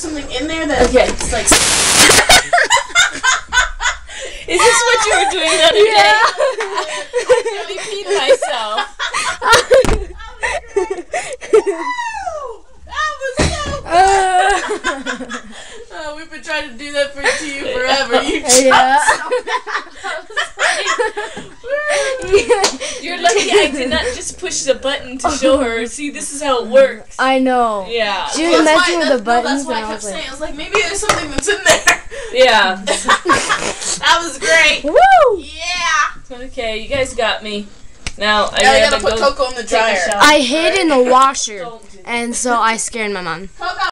there's something in there that Okay. it's like. Is this what you were doing the other Yeah. day? I really peed myself. that was so. Uh, Oh, we've been trying to do that for to you forever. You just yeah. You're lucky I did not just push the button to show her. Oh. See, this is how it works. I know. Yeah. She was That's messing why- with that's- the no, buttons, that's why and I I kept was like, saying, I was like, maybe there's something that's in there. Yeah. that was great. "Woo!" Yeah. Okay, you guys got me. Now I Now we gotta gotta put go Coco in the dryer. I hid in the washer, Don't do that. and so I scared my mom. Coco.